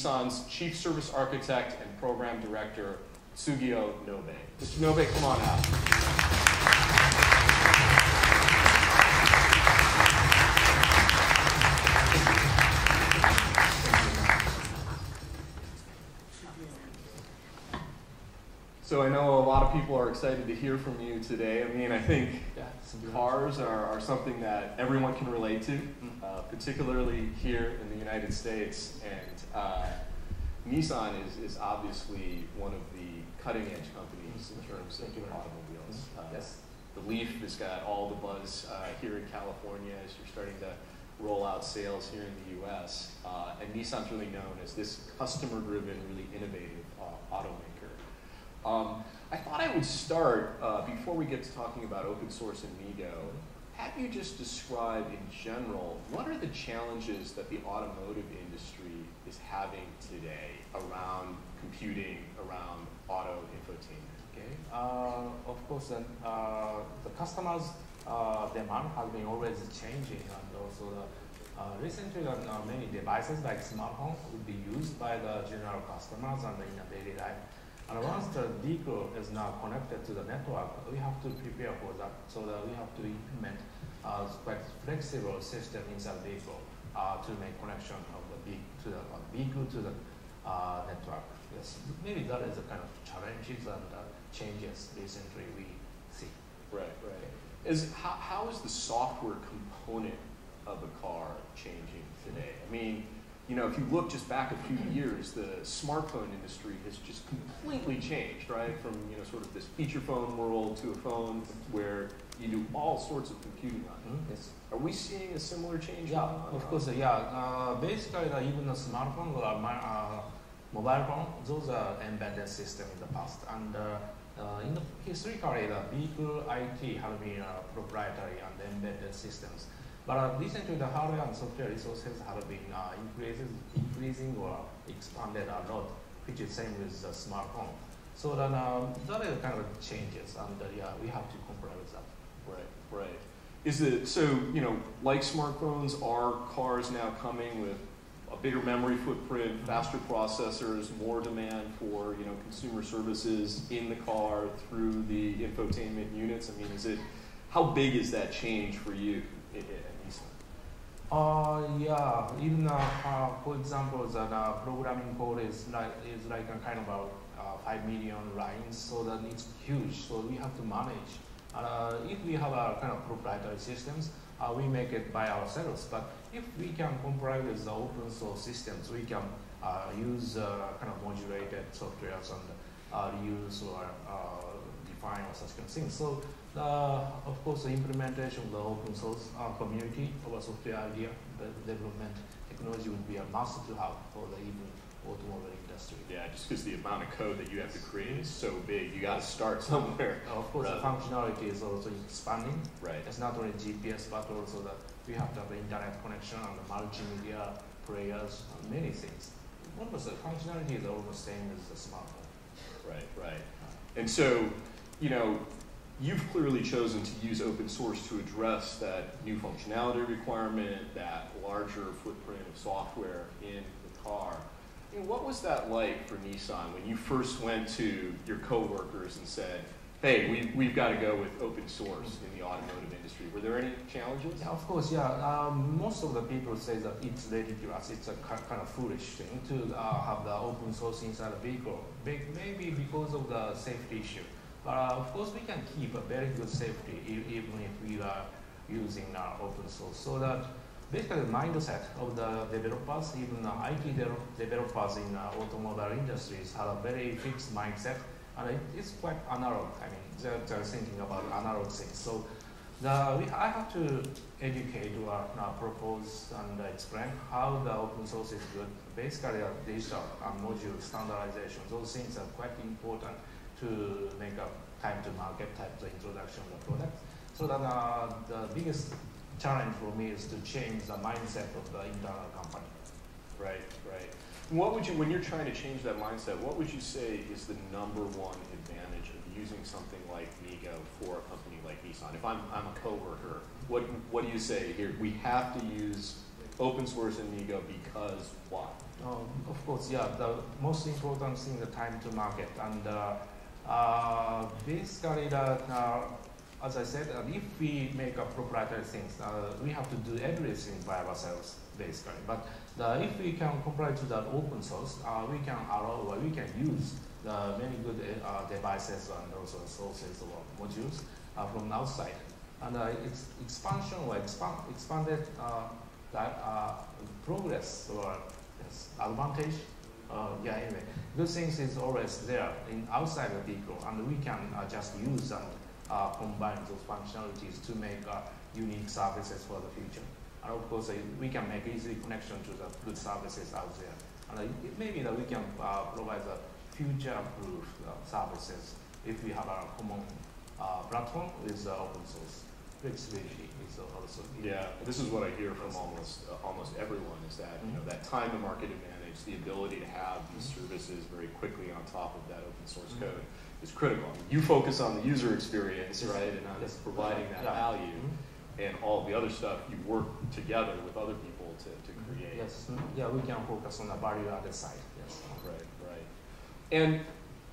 Nissan's Chief Service Architect and Program Director, Tsuguo Nobe. Mr. Nobe, come on out. So I know a lot of people are excited to hear from you today. I mean, I think cars are, are something that everyone can relate to, uh, particularly here in the United States. And uh, Nissan is, is obviously one of the cutting edge companies in terms of Thank you very much. automobiles. Uh, Yes. The Leaf has got all the buzz uh, here in California as you're starting to roll out sales here in the US. Uh, and Nissan's really known as this customer driven, really innovative uh, automaker. Um, I thought I would start, uh, before we get to talking about open source and MeeGo, have you just describe in general what are the challenges that the automotive industry is having today around computing, around auto infotainment? Okay. Uh, of course, then, uh, the customers' uh, demand has been always changing, and also the, uh, recently, many devices like smartphones would be used by the general customers and in a daily life. And once the vehicle is now connected to the network, we have to prepare for that. So that we have to implement a quite flexible system inside the vehicle uh, to make connection of the vehicle to the uh, vehicle to the uh, network. Yes, maybe that is the kind of challenges and uh, changes recently we see. Right, right. Is how, how is the software component of a car changing today? I mean, you know, if you look just back a few years, the smartphone industry has just completely changed, right? From you know, sort of this feature phone world to a phone where you do all sorts of computing on it. Yes. Are we seeing a similar change? Yeah, of course. Yeah, uh, basically, the, even the smartphone or my, uh, mobile phone, those are embedded system in the past, and uh, uh, in the historically, the vehicle IT have been uh, proprietary and embedded systems. But uh, recently, the hardware and software resources have been uh, increases, increasing or expanded a lot, which is same with the smartphone. So then um, that is kind of changes, and uh, yeah, we have to comply with that. Right, right. Is it so? You know, like smartphones, are cars now coming with a bigger memory footprint, faster processors, more demand for you know consumer services in the car through the infotainment units? I mean, is it how big is that change for you at? Uh, yeah, even uh, uh, for example, the uh, programming code is like is like a kind of a uh, five million lines, so that it's huge. So we have to manage. Uh, if we have a kind of proprietary systems, uh, we make it by ourselves. But if we can comply with the open source systems, we can uh, use uh, kind of modulated softwares and uh, reuse or or such kind of things. So the, of course, the implementation of the open source uh, community of a software idea, the development technology would be a must to have for the even automobile industry. Yeah, just because the amount of code that you have to create is so big, you got to start somewhere. Uh, of course, the functionality is also expanding. Right. It's not only GPS, but also that we have to have the internet connection and the multimedia players and many things. Almost the functionality is almost the same as the smartphone. Right, right. And so, you know, you've clearly chosen to use open source to address that new functionality requirement, that larger footprint of software in the car. I mean, what was that like for Nissan when you first went to your coworkers and said, hey, we, we've got to go with open source in the automotive industry? Were there any challenges? Yeah, of course, yeah. Um, most of the people say that it's ridiculous. It's a kind of foolish thing to uh, have the open source inside a vehicle. Maybe because of the safety issue. Uh, of course, we can keep a very good safety even if we are using uh, open source. So that basically the mindset of the developers, even the IT de- developers in uh, automobile industries, have a very fixed mindset, and it, it's quite analog. I mean, they're, they're thinking about analog things. So the, we, I have to educate or uh, propose and explain how the open source is good. Basically, uh, digital and module standardization, those things are quite important to make a time to market type of introduction of the product. So that uh, the biggest challenge for me is to change the mindset of the internal company. Right, right. What would you, when you're trying to change that mindset, what would you say is the number one advantage of using something like MeeGo for a company like Nissan? If I'm, I'm a coworker, what, what do you say here? We have to use open source in MeeGo because why? Um, of course, yeah. The most important thing is the time to market, and uh, uh, basically, that uh, as I said, uh, if we make a proprietary things, uh, we have to do everything by ourselves, basically. But the, if we can comply to that open source, uh, we can allow, or we can use the many good devices and also sources or modules from outside. And its expansion or expand, expanded that progress or advantage. Uh, yeah, anyway, those things is always there in outside the vehicle, and we can uh, just use and uh, combine those functionalities to make uh, unique services for the future. And of course, uh, we can make easy connection to the good services out there. And it may be that we can provide the future-proof services if we have a common platform with open source flexibility is also yeah. This is what I hear from almost uh, almost everyone is that you know that time to market advantage, the ability to have these mm-hmm. services very quickly on top of that open source mm-hmm. code is critical. You focus on the user experience, right, and on yes. providing that value, mm-hmm. and all the other stuff you work together with other people to, to create. Yes, yeah, we can focus on the value added side. Yes, right, right, and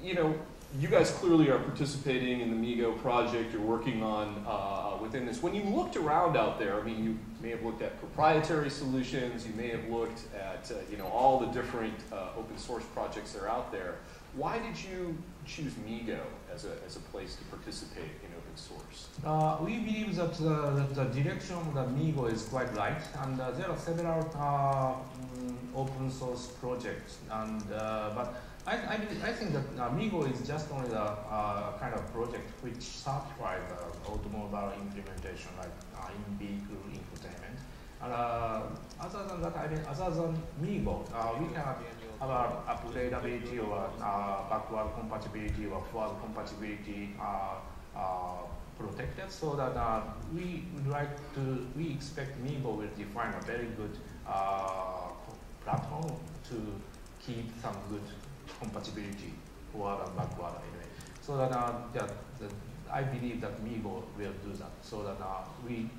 you know you guys clearly are participating in the MeeGo project. You're working on uh, within this. When you looked around out there, I mean, you may have looked at proprietary solutions. You may have looked at uh, you know all the different uh, open source projects that are out there. Why did you choose MeeGo as a, as a place to participate in open source? Uh, we believe that the, the direction of the MeeGo is quite right, and uh, there are several uh, mm, open source projects, and but I, I, I think that uh, MeeGo is just only the uh, kind of project which certifies the automobile implementation, like uh, in-vehicle infotainment. And uh, other than that, I mean, other than MeeGo, uh, we can have our upgradability or uh, backward compatibility or forward compatibility uh, uh, protected so that uh, we would like to, we expect MeeGo will define a very good uh, platform to keep some good compatibility and backward anyway. So that, uh, that, that I believe that MeeGo will do that. So that uh, we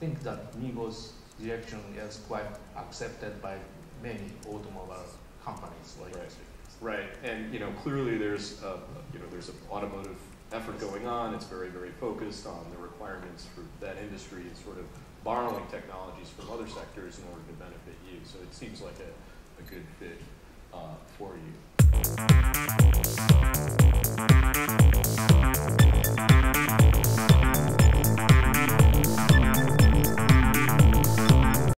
think that MeeGo's direction is quite accepted by many automobile companies like right. Right, and you know clearly there's a, you know there's an automotive effort going on. It's very very focused on the requirements for that industry and sort of borrowing technologies from other sectors in order to benefit you. So it seems like a, a good fit uh, for you. なるほど。